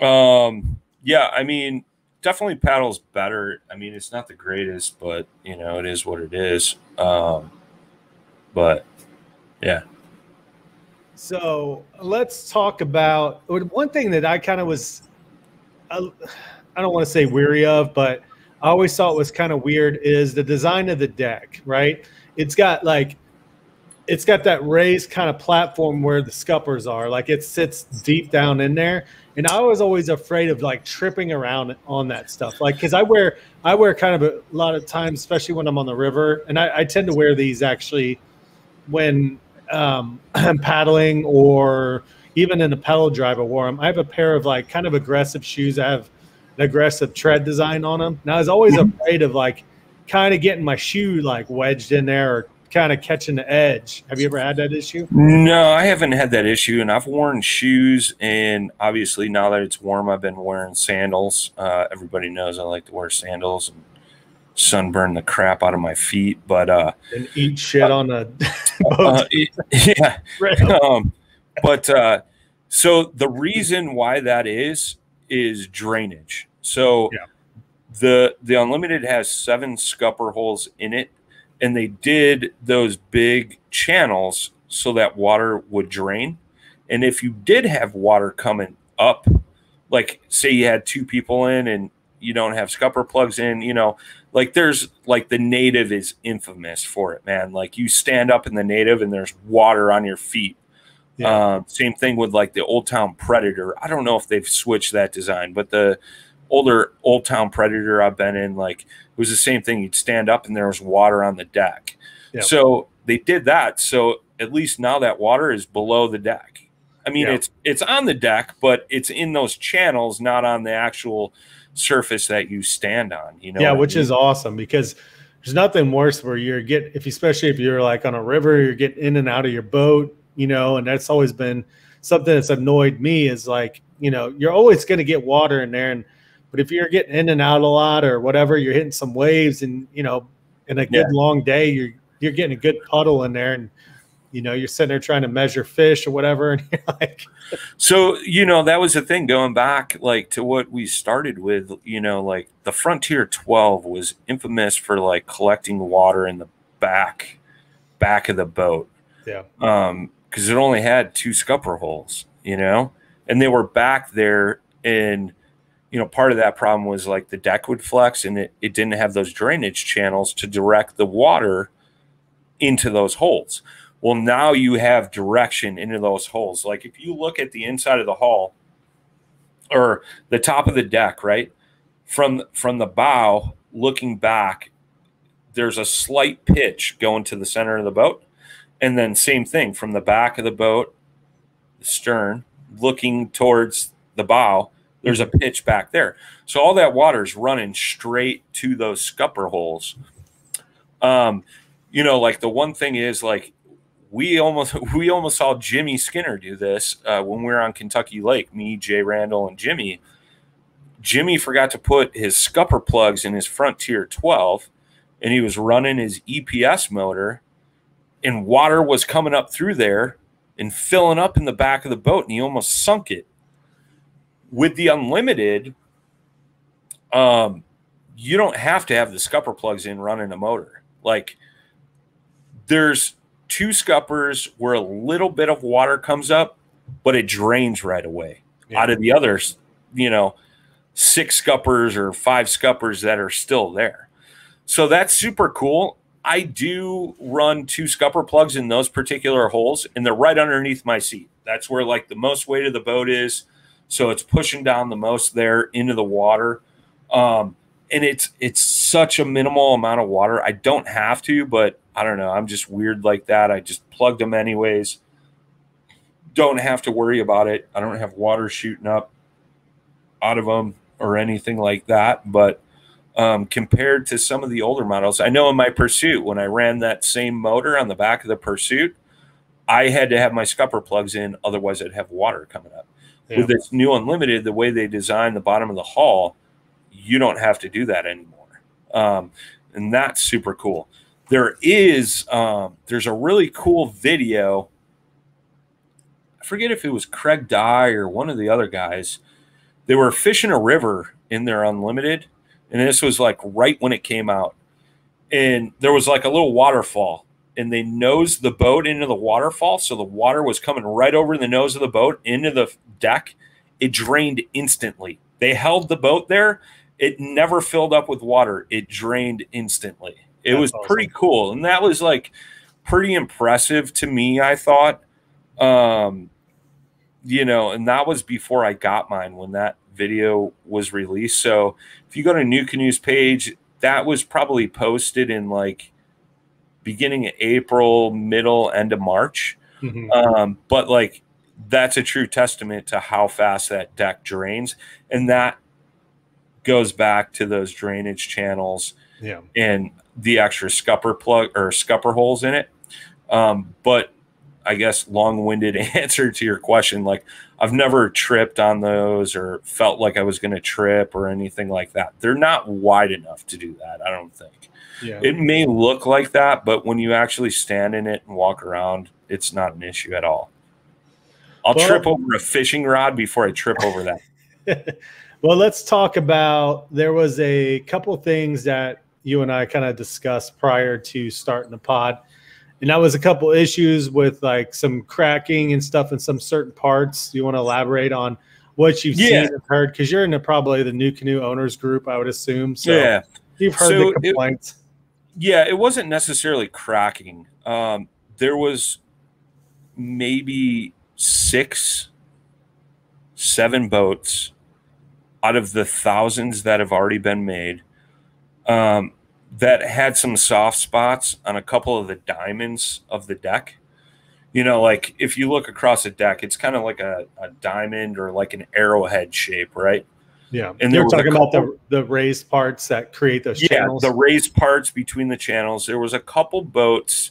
so um yeah i mean definitely paddles better i mean it's not the greatest but you know it is what it is um but yeah So let's talk about one thing that I kind of was, I, I don't want to say weary of, but I always thought was kind of weird is the design of the deck, right? It's got like, it's got that raised kind of platform where the scuppers are, like it sits deep down in there. And I was always afraid of like tripping around on that stuff, like because I wear I wear kind of a lot of times, especially when I'm on the river, and I, I tend to wear these actually when um, I'm [clears throat] paddling or even in a pedal drive I wore them. I have a pair of like kind of aggressive shoes. I have an aggressive tread design on them. Now I was always afraid of like kind of getting my shoe like wedged in there or kind of catching the edge. Have you ever had that issue? no i haven't had that issue and i've worn shoes and obviously now that it's warm i've been wearing sandals uh, everybody knows i like to wear sandals and sunburn the crap out of my feet but uh, And eat shit on a [laughs] uh yeah um, but uh, so the reason why that is is drainage. So Yeah. the the unlimited has seven scupper holes in it, and they did those big channels so that water would drain. And if you did have water coming up, like say you had two people in and you don't have scupper plugs in, you know, like there's like the native is infamous for it, man. Like you stand up in the native and there's water on your feet. Yeah. Um, same thing with like the Old Town Predator. I don't know if they've switched that design, but the older Old Town Predator I've been in, like it was the same thing. You'd stand up and there was water on the deck. Yeah. So they did that. So at least now that water is below the deck. I mean, Yeah. it's it's on the deck, but it's in those channels, not on the actual surface that you stand on. You know, yeah, what I which mean? is awesome because there's nothing worse where you're get if especially if you're like on a river, you're getting in and out of your boat, you know, and that's always been something that's annoyed me is like, you know, you're always going to get water in there and but if you're getting in and out a lot or whatever, you're hitting some waves and you know, in a good Yeah. long day, you're you're getting a good puddle in there and you know, you're sitting there trying to measure fish or whatever and you're [laughs] like So, you know, that was the thing going back like to what we started with, you know, like the Frontier 12 was infamous for like collecting water in the back back of the boat. Yeah. Um cuz it only had two scupper holes, you know? And they were back there and you know, part of that problem was like the deck would flex and it, it didn't have those drainage channels to direct the water into those holes. Well, now you have direction into those holes. Like if you look at the inside of the hull or the top of the deck, right? From from the bow looking back, there's a slight pitch going to the center of the boat. And then same thing from the back of the boat, the stern, looking towards the bow, there's a pitch back there. So all that water is running straight to those scupper holes. Um, you know, like the one thing is like we almost [laughs] we almost saw Jimmy Skinner do this uh, when we were on Kentucky Lake. Me, Jay Randall, and Jimmy. Jimmy forgot to put his scupper plugs in his Frontier 12, and he was running his EPS motor, and water was coming up through there and filling up in the back of the boat, and he almost sunk it. With the unlimited, um, you don't have to have the scupper plugs in running a motor. Like there's two scuppers where a little bit of water comes up, but it drains right away. Yeah. Out of the others, you know, six scuppers or five scuppers that are still there. So that's super cool. I do run two scupper plugs in those particular holes, and they're right underneath my seat. That's where like the most weight of the boat is. So it's pushing down the most there into the water. Um, and it's it's such a minimal amount of water. I don't have to, but I don't know. I'm just weird like that. I just plugged them anyways. Don't have to worry about it. I don't have water shooting up out of them or anything like that. But um, compared to some of the older models, I know in my Pursuit when I ran that same motor on the back of the Pursuit, I had to have my scupper plugs in, otherwise I'd have water coming up. Yeah. With this new Unlimited, the way they design the bottom of the hull, you don't have to do that anymore, um, and that's super cool. There is um, there's a really cool video. I forget if it was Craig Dye or one of the other guys. They were fishing a river in their Unlimited, and this was like right when it came out, and there was like a little waterfall, and they nosed the boat into the waterfall, so the water was coming right over the nose of the boat into the deck. It drained instantly. They held the boat there. It never filled up with water. It drained instantly. It That's was awesome. pretty cool, and that was like pretty impressive to me. I thought, um, you know, and that was before I got mine when that video was released. So if you go to NuCanoes page, that was probably posted in like beginning of April, middle, end of March. Mhm. Um, but like that's a true testament to how fast that deck drains, and that goes back to those drainage channels yeah. and the extra scupper plug or scupper holes in it. Um, but I guess long-winded [laughs] answer to your question, like I've never tripped on those or felt like I was going to trip or anything like that. They're not wide enough to do that. I don't think. Yeah. It may look like that, but when you actually stand in it and walk around, it's not an issue at all. I'll Well- trip over a fishing rod before I trip over that. [laughs] well, let's talk about there was a couple things that you and I kind of discussed prior to starting the pod. And that was a couple issues with like some cracking and stuff in some certain parts. Do you want to elaborate on what you've Yeah. seen and heard? Because you're in the, probably the NuCanoe owners group, I would assume. So yeah. You've heard So the it- complaints. Yeah, it wasn't necessarily cracking. Um, there was maybe six, seven boats out of the thousands that have already been made um, that had some soft spots on a couple of the diamonds of the deck. You know, like if you look across a deck, it's kind of like a, a diamond or like an arrowhead shape, right? Yeah, and and there you're was a talking about the the raised parts that create those yeah, channels. the raised parts between the channels. There was a couple boats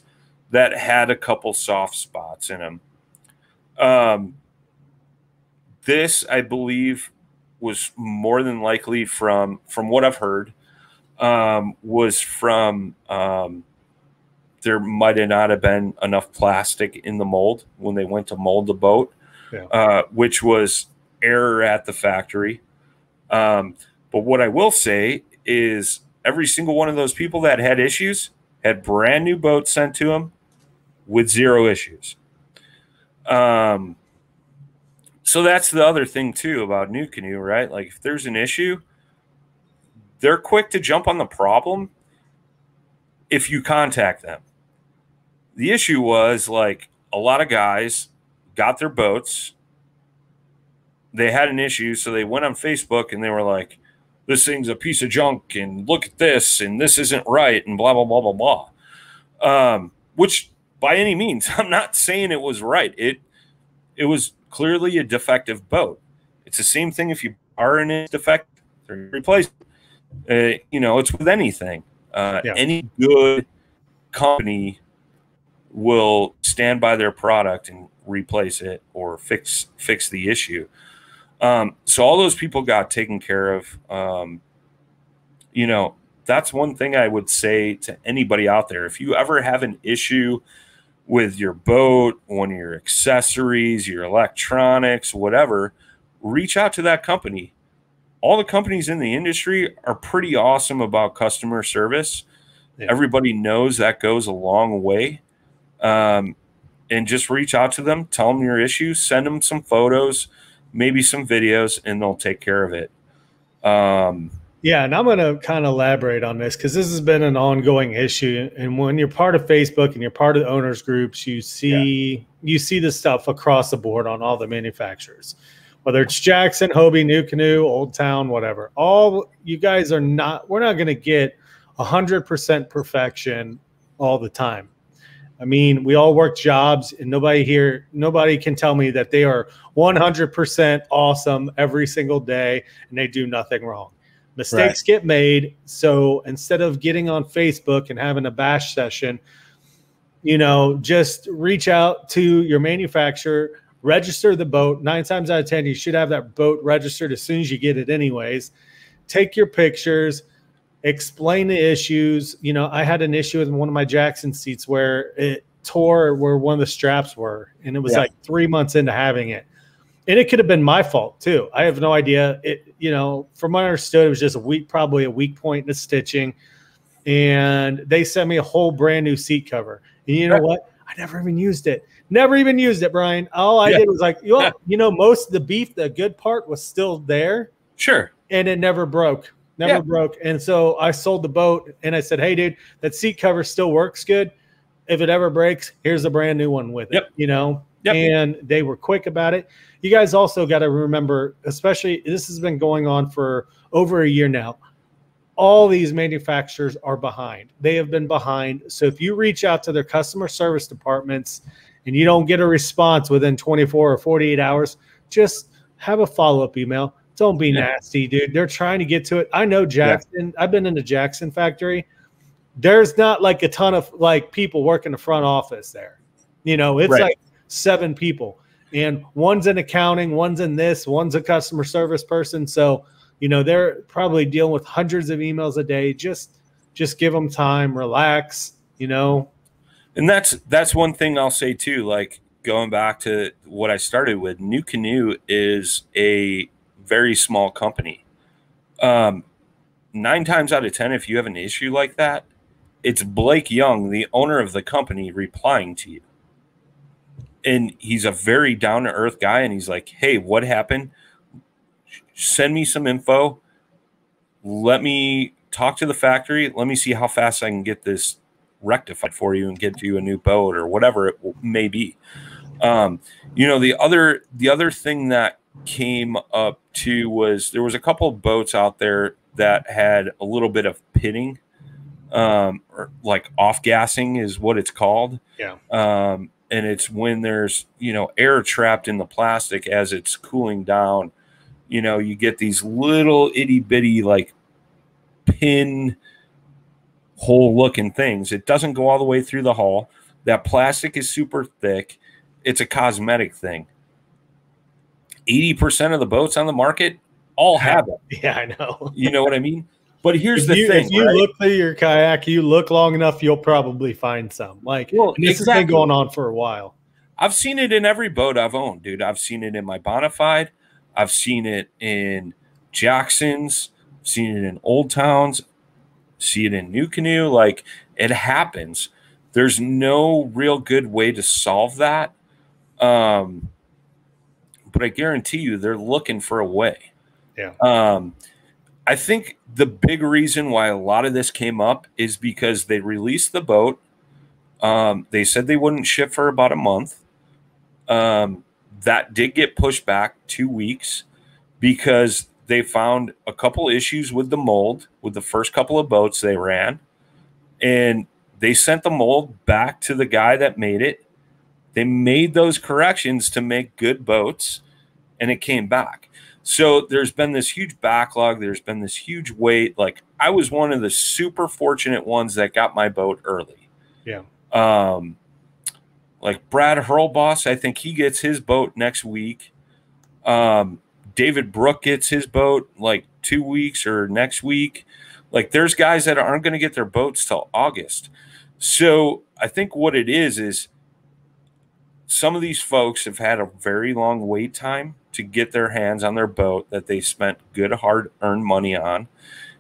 that had a couple soft spots in them. Um, this, I believe, was more than likely from from what I've heard, um, was from um, there might have not have been enough plastic in the mold when they went to mold the boat, Yeah. uh, which was error at the factory. Um, but what I will say is every single one of those people that had issues had brand new boats sent to them with zero issues. Um, so that's the other thing too about NuCanoe, right? Like if there's an issue, they're quick to jump on the problem if you contact them. The issue was like a lot of guys got their boats, they had an issue, so they went on Facebook and they were like, this thing's a piece of junk and look at this and this isn't right and blah blah blah blah blah. Um, which by any means [laughs] i'm not saying it was right. It it was clearly a defective boat. It's the same thing if you are in a defect replace uh, you know it's with anything. Uh, Yeah. any good company will stand by their product and replace it or fix fix the issue um, so all those people got taken care of. Um, you know, that's one thing I would say to anybody out there. If you ever have an issue with your boat, one of your accessories, your electronics, whatever, reach out to that company. All the companies in the industry are pretty awesome about customer service. Yeah. Everybody knows that goes a long way. Um, and just reach out to them, tell them your issue, send them some photos, maybe some videos, and they'll take care of it. Um, Yeah, and I'm going to kind of elaborate on this because this has been an ongoing issue. And when you're part of Facebook and you're part of the owners groups, you see you see this stuff across the board on all the manufacturers, whether it's Jackson, Hobie, NuCanoe, Old Town, whatever. All you guys are not. We're not going to get hundred percent perfection all the time. I mean, we all work jobs, and nobody here, nobody can tell me that they are 100% awesome every single day and they do nothing wrong. Mistakes get made. So instead of getting on Facebook and having a bash session, you know, just reach out to your manufacturer, register the boat. Nine times out of 10, you should have that boat registered as soon as you get it, anyways. Take your pictures, explain the issues. You know, I had an issue with one of my Jackson seats where it tore where one of the straps were, and it was Yeah. like three months into having it. And it could have been my fault too. I have no idea. It, you know, from what I understood, it was just a weak, probably a weak point in the stitching. And they sent me a whole brand new seat cover. And you know what? I never even used it. Never even used it, Brian. All I Yeah. did was like, you know, Yeah. you know, most of the beef, the good part was still there sure. and it never broke. Never Yeah. broke. And so I sold the boat and I said, Hey, dude, that seat cover still works good. If it ever breaks, here's a brand new one with it. Yep. You know? Yep. And they were quick about it. You guys also got to remember, especially this has been going on for over a year now. All these manufacturers are behind. They have been behind. So if you reach out to their customer service departments and you don't get a response within 24 or 48 hours, just have a follow up email. Don't be Yeah. nasty, dude. They're trying to get to it. I know Jackson. I've been in the Jackson factory. There's not like a ton of like people working the front office there. You know, it's Right. like seven people, and one's in accounting, one's in this, one's a customer service person. So, you know, they're probably dealing with hundreds of emails a day. Just, just give them time, relax. You know, And that's that's one thing I'll say too. Like going back to what I started with, NuCanoe is a very small company. Um, nine times out of ten, if you have an issue like that, it's Blake Young, the owner of the company, replying to you. And he's a very down to earth guy, and he's like, "Hey, what happened? Send me some info. Let me talk to the factory. Let me see how fast I can get this rectified for you and get you a new boat or whatever it may be. Um, you know, the other the other thing that came up too was there was a couple of boats out there that had a little bit of pitting, um, or like off gassing is what it's called. Yeah. Um, and it's when there's you know air trapped in the plastic as it's cooling down. You know, you get these little itty bitty like pin hole looking things. It doesn't go all the way through the hull. That plastic is super thick. It's a cosmetic thing. 80% of the boats on the market all [laughs] have it. Yeah, I know. You know what I mean? But here's if the you, thing. If you right? look through your kayak, you look long enough, you'll probably find some. Like Well, this exactly. has been going on for a while. I've seen it in every boat I've owned, dude. I've seen it in my Bonafide. I've seen it in Jackson's. Seen it in Old Towns. See it in NuCanoe. Like it happens. There's no real good way to solve that. Um, but I guarantee you, they're looking for a way. Yeah. Um, I think the big reason why a lot of this came up is because they released the boat. Um, they said they wouldn't ship for about a month. Um, that did get pushed back two weeks because they found a couple issues with the mold with the first couple of boats they ran. And they sent the mold back to the guy that made it. They made those corrections to make good boats and it came back. So there's been this huge backlog. There's been this huge wait. Like I was one of the super fortunate ones that got my boat early. Yeah. Um, like Brad Hurlboss, I think he gets his boat next week. Um, David Brook gets his boat like two weeks or next week. Like there's guys that aren't going to get their boats till August. So I think what it is is some of these folks have had a very long wait time to get their hands on their boat that they spent good hard earned money on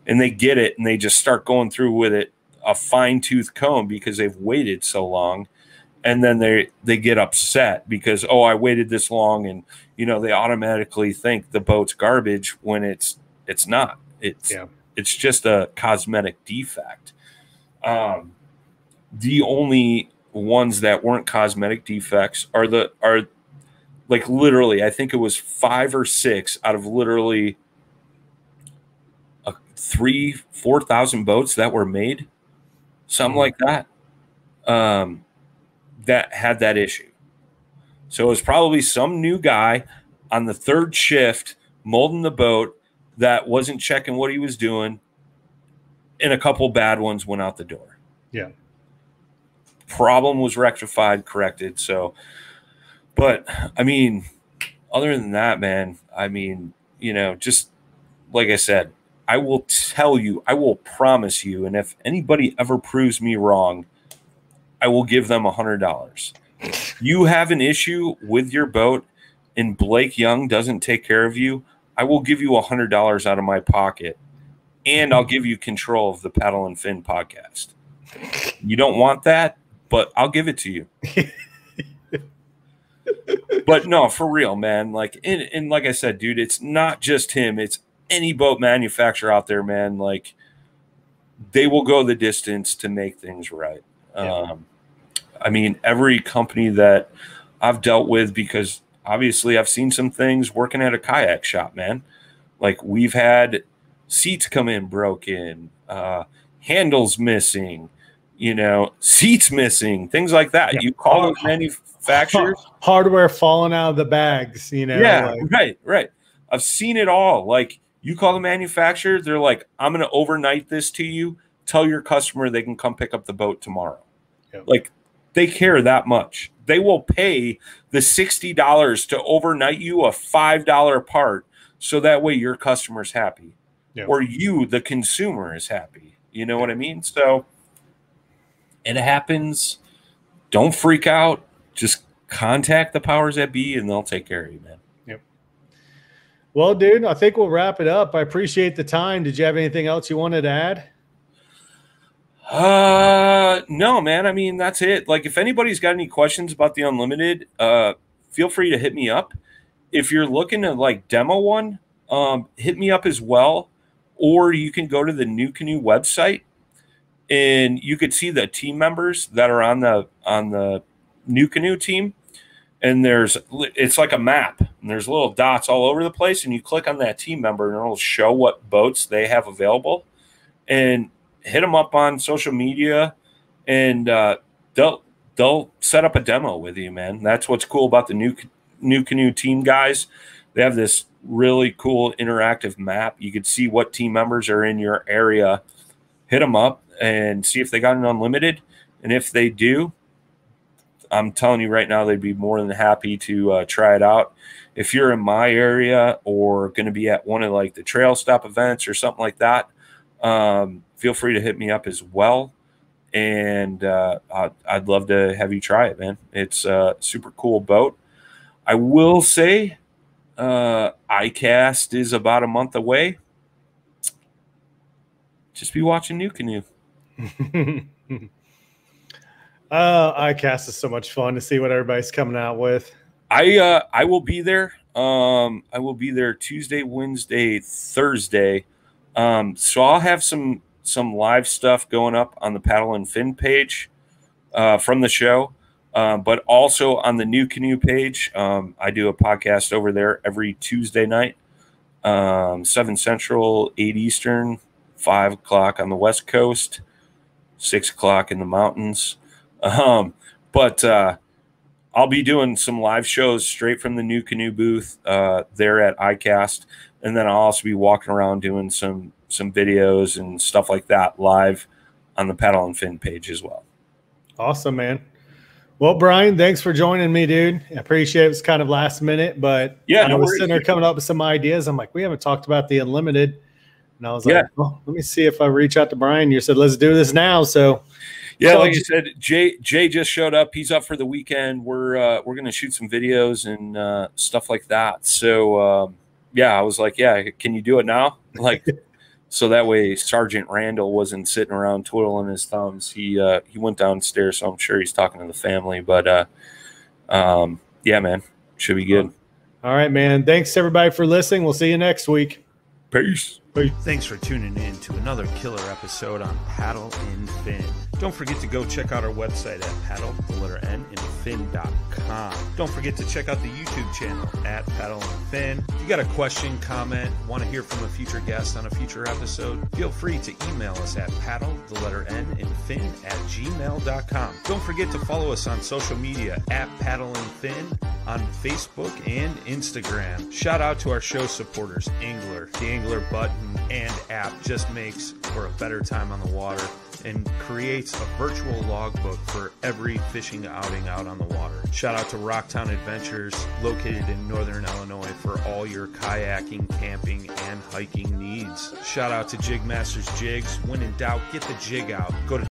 and they get it and they just start going through with it a fine tooth comb because they've waited so long and then they they get upset because oh I waited this long and you know they automatically think the boat's garbage when it's it's not it's Yeah. it's just a cosmetic defect um the only ones that weren't cosmetic defects are the are like literally i think it was five or six out of literally a three four thousand boats that were made something like that um that had that issue. So it was probably some new guy on the third shift molding the boat that wasn't checking what he was doing and a couple bad ones went out the door. Yeah. Problem was rectified, corrected. So, but I mean, other than that, man, I mean, you know, just like I said, I will tell you, I will promise you, and if anybody ever proves me wrong, I will give them a hundred dollars. You have an issue with your boat, and Blake Young doesn't take care of you. I will give you a hundred dollars out of my pocket, and I'll give you control of the Paddle and Fin podcast. You don't want that, but I'll give it to you. but no, for real, man. Like, and, and like I said, dude, it's not just him. It's any boat manufacturer out there, man. Like, they will go the distance to make things right. Yeah. Um, I mean, every company that I've dealt with, because obviously I've seen some things working at a kayak shop, man. Like, we've had seats come in broken, uh, handles missing, you know, seats missing, things like that. Yeah. You call those manufacturers. Hardware falling out of the bags, you know. yeah, like- right, right. I've seen it all. Like you call the manufacturer, they're like, I'm going to overnight this to you. Tell your customer they can come pick up the boat tomorrow. Yeah. Like they care that much. They will pay the $60 to overnight you a $5 part so that way your customer's happy Yeah. or you, the consumer, is happy. You know what I mean? So it happens. Don't freak out. Just contact the powers that be and they'll take care of you, man. Yep. Well, dude, I think we'll wrap it up. I appreciate the time. Did you have anything else you wanted to add? Uh, no, man. I mean, that's it. Like, if anybody's got any questions about the unlimited, uh, feel free to hit me up. If you're looking to like demo one, um, hit me up as well. or you can go to the NuCanoe website and you could see the team members that are on the on the NuCanoe team. And there's it's like a map and there's little dots all over the place and you click on that team member and it'll show what boats they have available and hit them up on social media. And uh, they'll they'll set up a demo with you man. That's what's cool about the new NuCanoe team guys. They have this really cool interactive map. You can see what team members are in your area. Hit them up and see if they got an unlimited. And if they do, I'm telling you right now, they'd be more than happy to uh, try it out. If you're in my area or going to be at one of like the trail stop events or something like that, um, feel free to hit me up as well. And uh, I'd, I'd, love to have you try it, man. It's a super cool boat. I will say, uh, ICAST is about a month away. Just be watching NuCanoe. [laughs] uh, ICAST is so much fun to see what everybody's coming out with. I uh, I will be there. Um, I will be there Tuesday, Wednesday, Thursday. Um, so I'll have some some live stuff going up on the Paddle and Fin page uh, from the show, uh, but also on the NuCanoe page. Um, I do a podcast over there every Tuesday night, um, seven Central, eight Eastern, five o'clock on the West Coast six o'clock in the mountains. Um, but uh, I'll be doing some live shows straight from the NuCanoe booth uh, there at ICAST, and then I'll also be walking around doing some some videos and stuff like that live on the Paddle and Fin page as well. Awesome, man. Well, Brian, thanks for joining me, dude. I appreciate it. It's kind of last minute, but yeah, I was sitting there coming up with some ideas. I'm like, we haven't talked about the unlimited and I was yeah. like, well, let me see if I reach out to Brian. You said, let's do this now. So, yeah, like you said, Jay Jay just showed up. He's up for the weekend. We're uh, we're gonna shoot some videos and uh, stuff like that. So um, yeah, I was like, yeah, can you do it now? [laughs] Like, so that way Sergeant Randall wasn't sitting around twiddling his thumbs. He uh, he went downstairs, so I'm sure he's talking to the family. But uh, um, yeah, man, should be good. All right, man. Thanks everybody for listening. We'll see you next week. Peace. Thanks for tuning in to another killer episode on Paddle and Fin. Don't forget to go check out our website at paddle, the letter N, and fin.com. Don't forget to check out the YouTube channel at Paddle and Fin. If you got a question, comment, want to hear from a future guest on a future episode, feel free to email us at paddle, the letter N, and fin at gmail.com. Don't forget to follow us on social media at Paddle and Fin on Facebook and Instagram. Shout out to our show supporters, ANGLR. The ANGLR button and app just makes for a better time on the water and creates a virtual logbook for every fishing outing out on the water. Shout out to Rocktown Adventures, located in northern Illinois, for all your kayaking, camping, and hiking needs. Shout out to Jigmasters Jigs. When in doubt, get the jig out. Go to